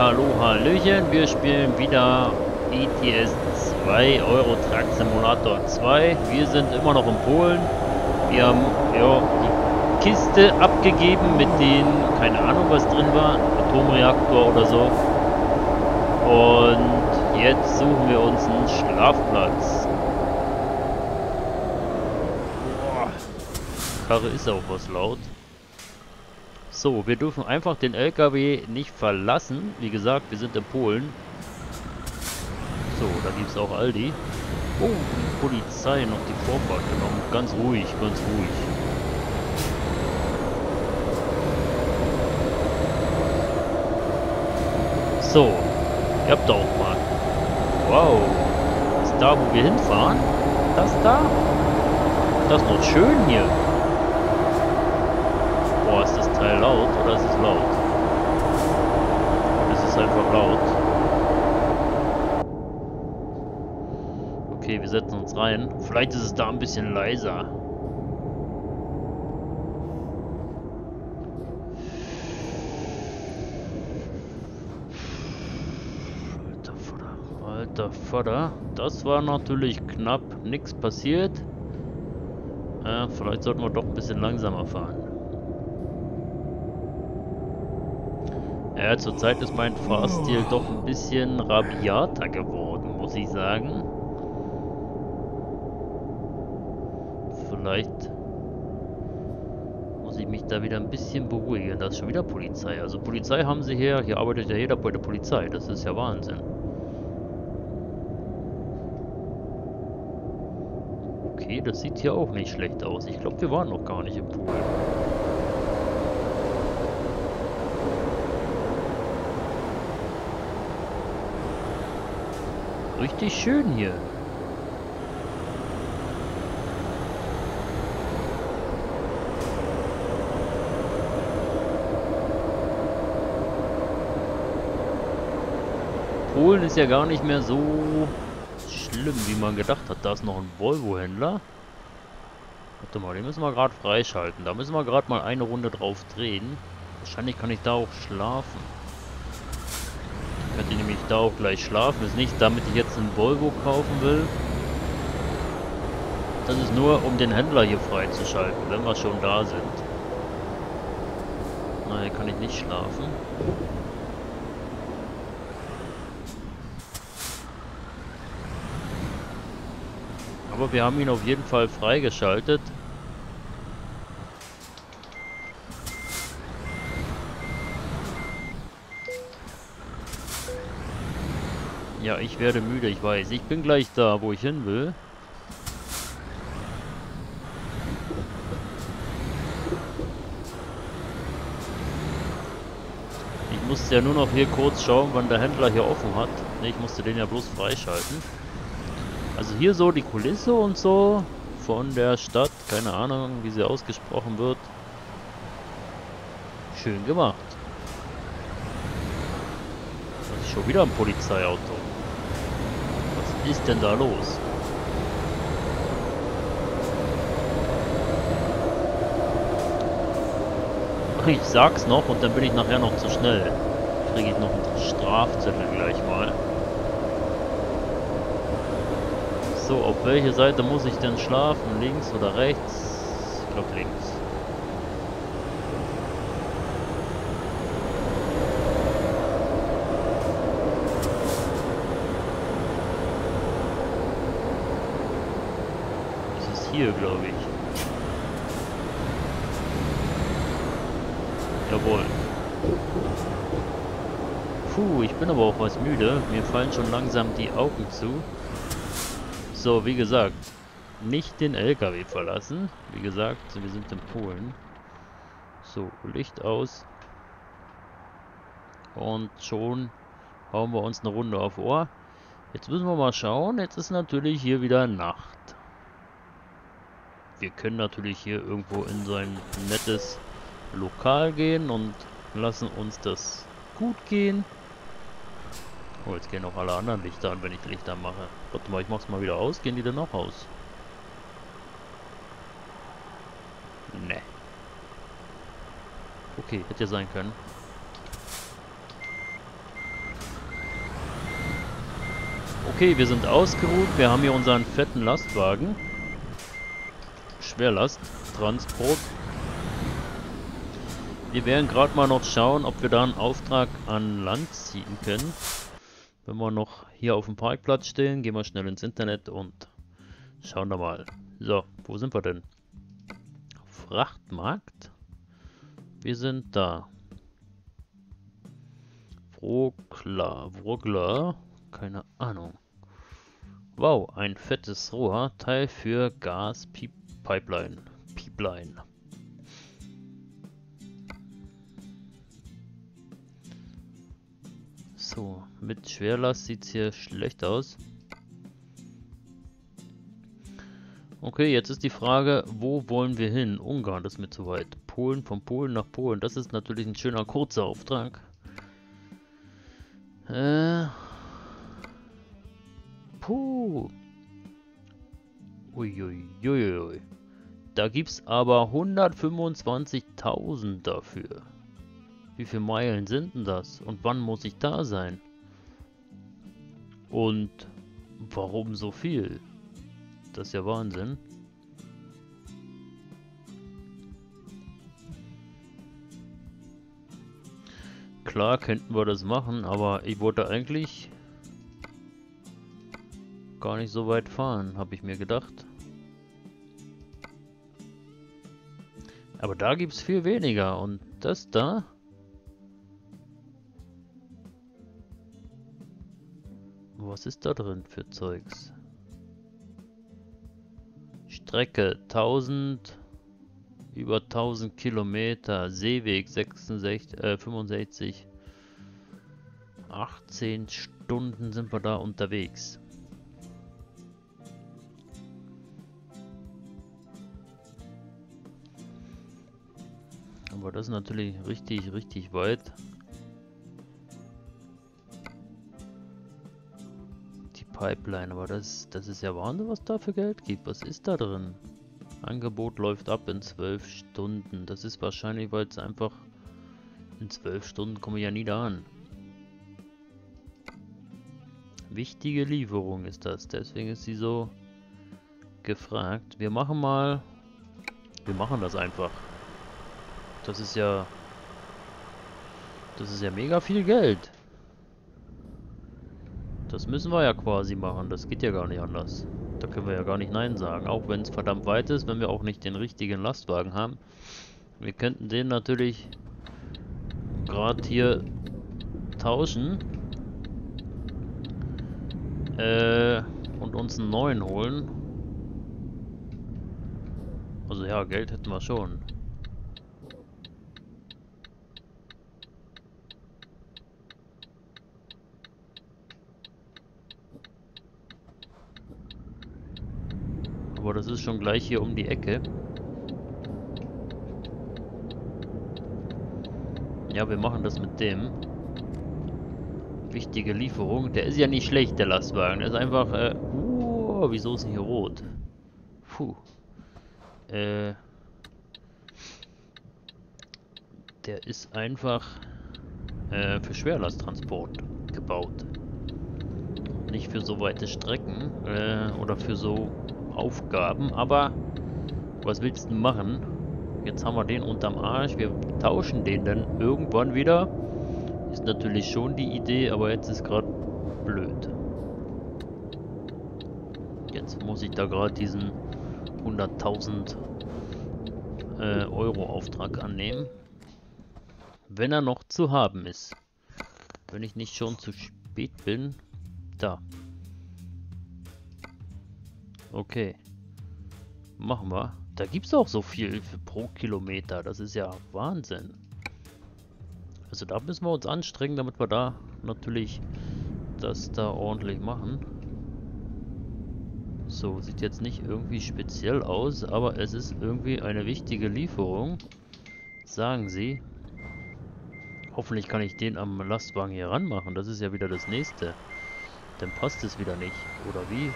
hallo, hallöchen. Wir spielen wieder ETS 2 Euro Truck Simulator 2. Wir sind immer noch in Polen. Wir haben ja, die Kiste abgegeben mit den, keine Ahnung was drin war, Atomreaktor oder so. Und jetzt suchen wir uns einen Schlafplatz. Boah. Karre ist auch was laut. So, wir dürfen einfach den LKW nicht verlassen. Wie gesagt, wir sind in Polen. So, da gibt es auch Aldi. Oh, die Polizei noch die Vorfahrt genommen. Ganz ruhig, ganz ruhig. So, ihr habt auch mal. Wow. Ist da, wo wir hinfahren? Das da? Das ist noch schön hier. Teil laut oder ist es laut? Es ist einfach laut. Okay, wir setzen uns rein. Vielleicht ist es da ein bisschen leiser. Alter Vater, alter Vater. Das war natürlich knapp. Nichts passiert. Äh, vielleicht sollten wir doch ein bisschen langsamer fahren. Ja, zurzeit ist mein Fahrstil doch ein bisschen rabiater geworden, muss ich sagen. Vielleicht muss ich mich da wieder ein bisschen beruhigen. Da ist schon wieder Polizei. Also Polizei haben sie hier. Hier arbeitet ja jeder bei der Polizei. Das ist ja Wahnsinn. Okay, das sieht hier auch nicht schlecht aus. Ich glaube, wir waren noch gar nicht im Pool. Richtig schön hier. Polen ist ja gar nicht mehr so schlimm, wie man gedacht hat. Da ist noch ein Volvo-Händler. Warte mal, den müssen wir gerade freischalten. Da müssen wir gerade mal eine Runde drauf drehen. Wahrscheinlich kann ich da auch schlafen. Ich nämlich da auch gleich schlafen. Ist nicht, damit ich jetzt einen Volvo kaufen will. Das ist nur, um den Händler hier freizuschalten, wenn wir schon da sind. Nein, kann ich nicht schlafen. Aber wir haben ihn auf jeden Fall freigeschaltet. Ja, ich werde müde, ich weiß. Ich bin gleich da, wo ich hin will. Ich musste ja nur noch hier kurz schauen, wann der Händler hier offen hat. Ne, ich musste den ja bloß freischalten. Also hier so die Kulisse und so von der Stadt. Keine Ahnung, wie sie ausgesprochen wird. Schön gemacht. Das ist schon wieder ein Polizeiauto. Ist denn da los? Ich sag's noch und dann bin ich nachher noch zu schnell. Kriege ich noch einen Strafzettel gleich mal. So, auf welche Seite muss ich denn schlafen? Links oder rechts? Ich glaube links. Das ist hier, glaube ich. Jawohl. Puh, ich bin aber auch was müde. Mir fallen schon langsam die Augen zu. So, wie gesagt, nicht den LKW verlassen. Wie gesagt, wir sind in Polen. So, Licht aus. Und schon hauen wir uns eine Runde auf Ohr. Jetzt müssen wir mal schauen. Jetzt ist natürlich hier wieder Nacht. Wir können natürlich hier irgendwo in so ein nettes Lokal gehen und lassen uns das gut gehen. Oh, jetzt gehen auch alle anderen Lichter an, wenn ich Lichter mache. Warte mal, ich mach's mal wieder aus. Gehen die denn noch aus? Ne. Okay, hätte ja sein können. Okay, wir sind ausgeruht. Wir haben hier unseren fetten Lastwagen. Schwerlast, Transport. Wir werden gerade mal noch schauen, ob wir da einen Auftrag an Land ziehen können. Wenn wir noch hier auf dem Parkplatz stehen, gehen wir schnell ins Internet und schauen da mal. So, wo sind wir denn? Frachtmarkt? Wir sind da. Wrogler, Wrogler, keine Ahnung. Wow, ein fettes Rohr, Teil für Gas Pipeline. Pipeline. So, mit Schwerlast sieht es hier schlecht aus. Okay, jetzt ist die Frage, wo wollen wir hin? Ungarn ist mir zu weit. Polen, von Polen nach Polen. Das ist natürlich ein schöner kurzer Auftrag. Äh. Puh. Uiuiuiui. Da gibt's aber 125.000 dafür. Wie viele Meilen sind denn das? Und wann muss ich da sein? Und warum so viel? Das ist ja Wahnsinn. Klar könnten wir das machen, aber ich wollte eigentlich gar nicht so weit fahren, habe ich mir gedacht. Aber da gibt es viel weniger und das da... Was ist da drin für Zeugs? Strecke 1000 über 1000 Kilometer, Seeweg 66, äh, 65, 18 Stunden sind wir da unterwegs. Aber das ist natürlich richtig, richtig weit. Die Pipeline, aber das, das ist ja Wahnsinn, was da für Geld gibt. Was ist da drin? Angebot läuft ab in 12 Stunden. Das ist wahrscheinlich, weil es einfach in 12 Stunden komme ich ja nie da an. Wichtige Lieferung ist das, deswegen ist sie so gefragt. Wir machen mal... Wir machen das einfach. Das ist ja... Das ist ja mega viel Geld. Das müssen wir ja quasi machen, das geht ja gar nicht anders. Da können wir ja gar nicht Nein sagen. Auch wenn es verdammt weit ist, wenn wir auch nicht den richtigen Lastwagen haben. Wir könnten den natürlich gerade hier tauschen. Äh, und uns einen neuen holen. Also ja, Geld hätten wir schon. Aber das ist schon gleich hier um die Ecke. Ja, wir machen das mit dem. Wichtige Lieferung. Der ist ja nicht schlecht, der Lastwagen. Der ist einfach... Äh, uh, wieso ist denn hier rot? Puh. Äh... Der ist einfach äh, für Schwerlasttransport gebaut. Nicht für so weite Strecken äh, oder für so Aufgaben, aber was willst du machen? Jetzt haben wir den unterm Arsch, wir tauschen den dann irgendwann wieder. Ist natürlich schon die Idee, aber jetzt ist gerade blöd. Jetzt muss ich da gerade diesen 100.000 äh, Euro Auftrag annehmen. Wenn er noch zu haben ist. Wenn ich nicht schon zu spät bin. Da. Okay. Machen wir. Da gibt es auch so viel pro Kilometer. Das ist ja Wahnsinn. Also da müssen wir uns anstrengen, damit wir da natürlich das da ordentlich machen. So, sieht jetzt nicht irgendwie speziell aus, aber es ist irgendwie eine wichtige Lieferung. Sagen sie. Hoffentlich kann ich den am Lastwagen hier ranmachen. Das ist ja wieder das nächste. Dann passt es wieder nicht. Oder wie?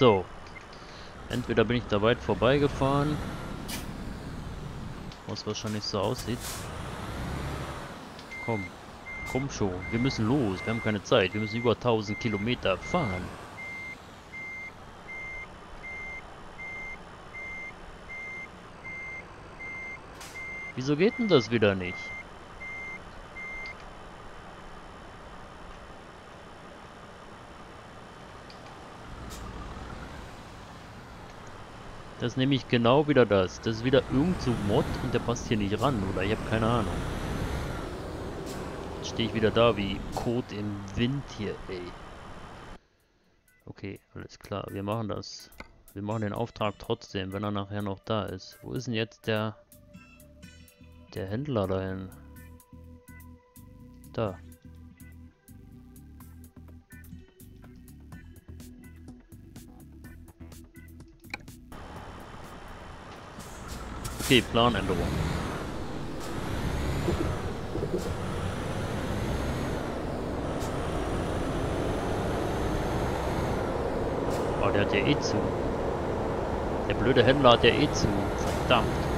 So, Entweder bin ich da weit vorbeigefahren, was wahrscheinlich so aussieht. Komm, komm schon, wir müssen los, wir haben keine Zeit, wir müssen über 1000 Kilometer fahren. Wieso geht denn das wieder nicht? Das ist nämlich genau wieder das. Das ist wieder irgend so Mod und der passt hier nicht ran, oder? Ich habe keine Ahnung. Jetzt stehe ich wieder da wie Kot im Wind hier, ey. Okay, alles klar. Wir machen das. Wir machen den Auftrag trotzdem, wenn er nachher noch da ist. Wo ist denn jetzt der... Der Händler dahin? Da. Okay, Planänderung. Oh, der hat ja eh zu. Der blöde Händler hat ja eh zu. Verdammt.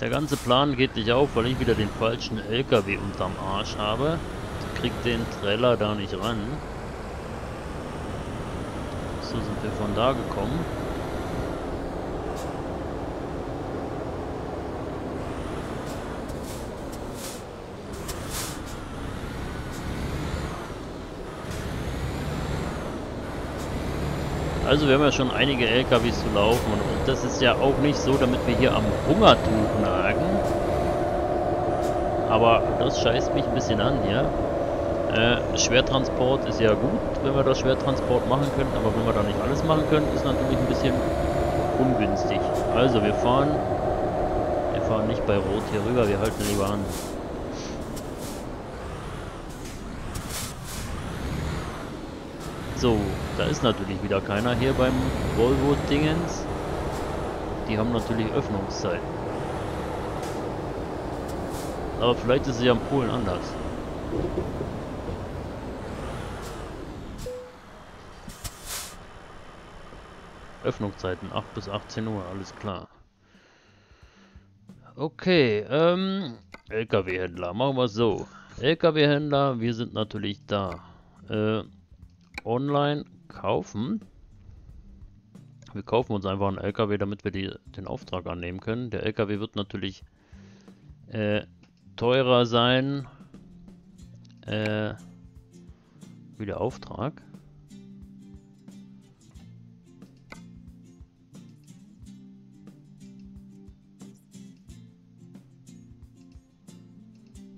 Der ganze Plan geht nicht auf, weil ich wieder den falschen LKW unterm Arsch habe. Ich krieg den Trailer da nicht ran. So sind wir von da gekommen. Also wir haben ja schon einige LKWs zu laufen und, das ist ja auch nicht so, damit wir hier am Hungertuch nagen. Aber das scheißt mich ein bisschen an hier. Äh, Schwertransport ist ja gut, wenn wir das Schwertransport machen können, aber wenn wir da nicht alles machen können, ist natürlich ein bisschen ungünstig. Also wir fahren, wir fahren nicht bei Rot hier rüber, wir halten lieber an. So, da ist natürlich wieder keiner hier beim Volvo-Dingens. Die haben natürlich Öffnungszeiten. Aber vielleicht ist es ja in Polen anders. Öffnungszeiten 8 bis 18 Uhr, alles klar. Okay, ähm, LKW-Händler, machen wir so. LKW-Händler, wir sind natürlich da. Äh, online kaufen. Wir kaufen uns einfach einen LKW, damit wir die, den Auftrag annehmen können. Der LKW wird natürlich äh, teurer sein äh, wie der Auftrag.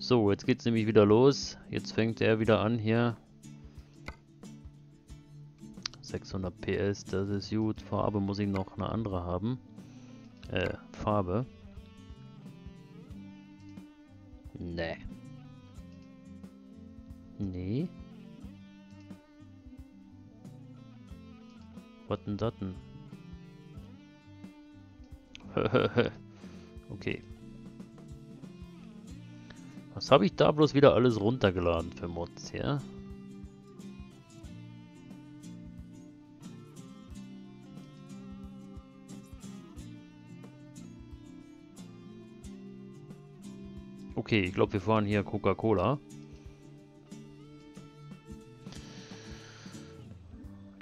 So, jetzt geht es nämlich wieder los. Jetzt fängt er wieder an hier 600 PS, das ist gut. Farbe muss ich noch eine andere haben. Äh, Farbe. Nee. Nee. Was denn das denn? okay. Was habe ich da bloß wieder alles runtergeladen für Mods, ja? Okay, ich glaube, wir fahren hier Coca-Cola.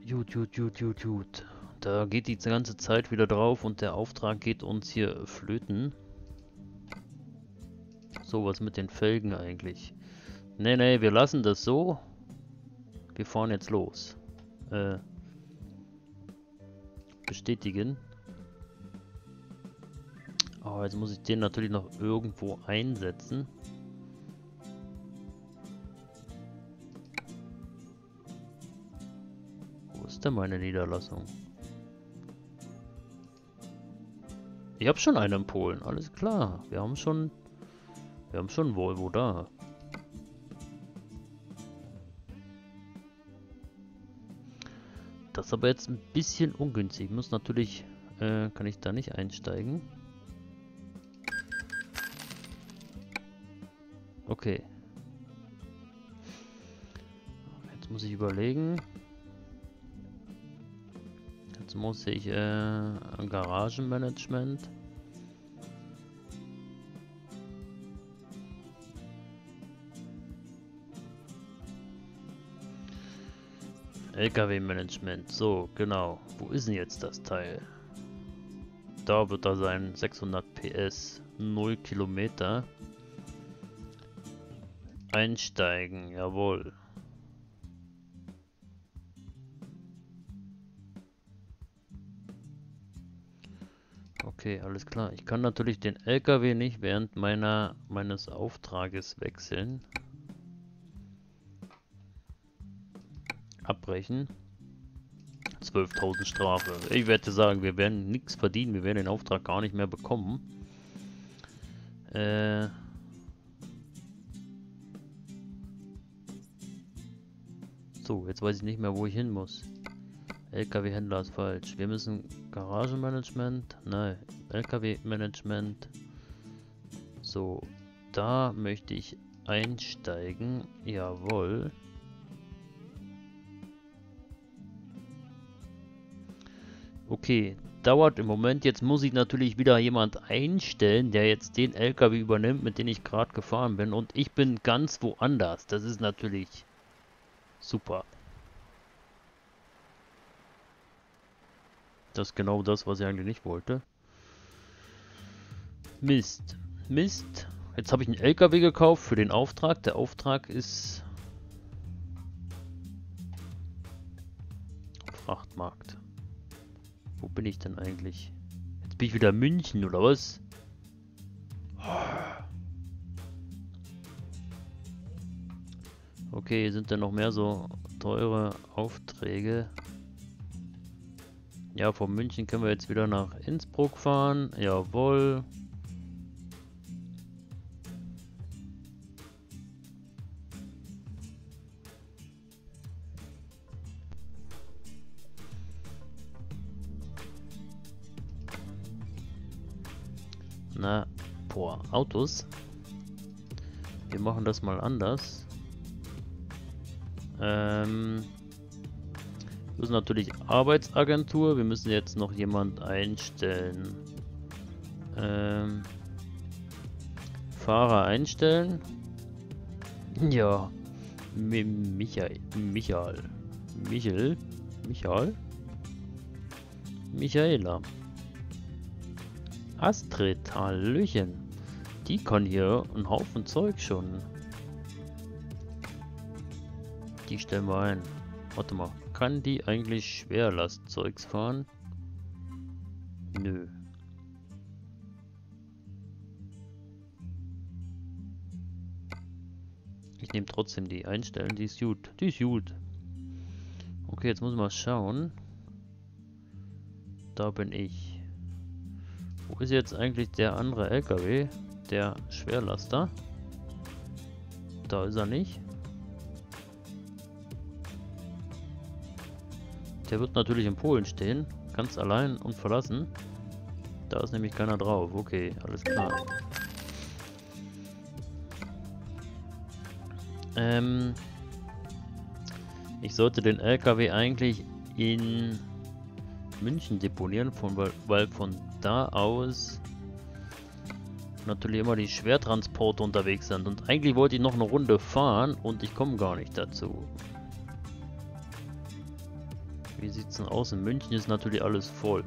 Gut, gut, gut, gut, gut. Da geht die ganze Zeit wieder drauf und der Auftrag geht uns hier flöten. So, was mit den Felgen eigentlich? Nee, nee, wir lassen das so. Wir fahren jetzt los. Äh, bestätigen. Oh, jetzt muss ich den natürlich noch irgendwo einsetzen. Wo ist denn meine Niederlassung? Ich habe schon einen in Polen, alles klar. Wir haben schon, wir haben schon Volvo da. Das ist aber jetzt ein bisschen ungünstig. Muss natürlich, äh, kann ich da nicht einsteigen. Okay. Jetzt muss ich überlegen. Jetzt muss ich äh, Garagenmanagement. LKW-Management. So, genau. Wo ist denn jetzt das Teil? Da wird er sein. 600 PS. 0 Kilometer. Einsteigen. Jawohl. Okay, alles klar. Ich kann natürlich den LKW nicht während meiner meines Auftrages wechseln. abbrechen. 12.000 Strafe. Ich werde sagen, wir werden nichts verdienen. Wir werden den Auftrag gar nicht mehr bekommen. Äh... So, jetzt weiß ich nicht mehr, wo ich hin muss. LKW-Händler ist falsch. Wir müssen Garagenmanagement. Nein, LKW-Management. So, da möchte ich einsteigen. Jawohl. Okay, dauert im Moment. Jetzt muss ich natürlich wieder jemand einstellen, der jetzt den LKW übernimmt, mit dem ich gerade gefahren bin. Und ich bin ganz woanders. Das ist natürlich super. Das ist genau das, was ich eigentlich nicht wollte. Mist. Mist. Jetzt habe ich einen LKW gekauft für den Auftrag. Der Auftrag ist... Frachtmarkt. Wo bin ich denn eigentlich? Jetzt bin ich wieder in München, oder was? Okay, sind da noch mehr so teure Aufträge? Ja, von München können wir jetzt wieder nach Innsbruck fahren. Jawohl. Na, boah, Autos. Wir machen das mal anders. Ähm, wir müssen natürlich Arbeitsagentur. Wir müssen jetzt noch jemand einstellen. Ähm, Fahrer einstellen. Ja. Michael. Michael. Michael. Michael. Michaela. Astrid, Hallöchen. Die kann hier einen Haufen Zeug schon. Die stellen wir ein. Warte mal, kann die eigentlich Schwerlastzeugs fahren? Nö. Ich nehme trotzdem die einstellen, die ist gut. Die ist gut. Okay, jetzt muss man schauen. Da bin ich. Wo ist jetzt eigentlich der andere LKW? Der Schwerlaster? Da ist er nicht. Der wird natürlich in Polen stehen. Ganz allein und verlassen. Da ist nämlich keiner drauf. Okay, alles klar. Ähm, ich sollte den LKW eigentlich in München deponieren, von, weil von da aus natürlich immer die Schwertransporte unterwegs sind. Und eigentlich wollte ich noch eine Runde fahren und ich komme gar nicht dazu. Wie sieht es denn aus? In München ist natürlich alles voll.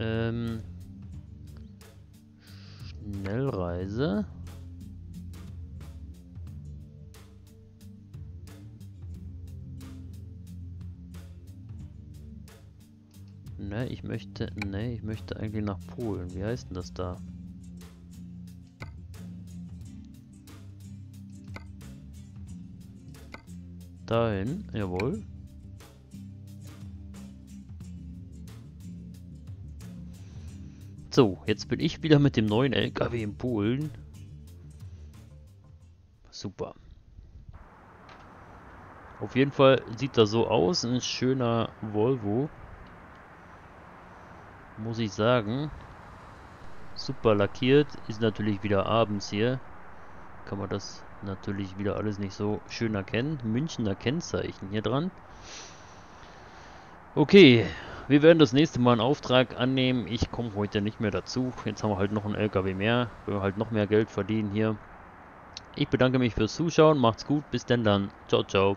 Ähm, Schnellreise. Ne, ich möchte, ne, ich möchte eigentlich nach Polen. Wie heißt denn das da? Dahin, jawohl. So, jetzt bin ich wieder mit dem neuen LKW in Polen. Super. Auf jeden Fall sieht das so aus. Ein schöner Volvo. Muss ich sagen. Super lackiert. Ist natürlich wieder abends hier. Kann man das natürlich wieder alles nicht so schön erkennen. Münchner Kennzeichen hier dran. Okay, wir werden das nächste Mal einen Auftrag annehmen. Ich komme heute nicht mehr dazu. Jetzt haben wir halt noch einen LKW mehr. Wir halt noch mehr Geld verdienen hier. Ich bedanke mich fürs Zuschauen. Macht's gut. Bis denn dann. Ciao, ciao.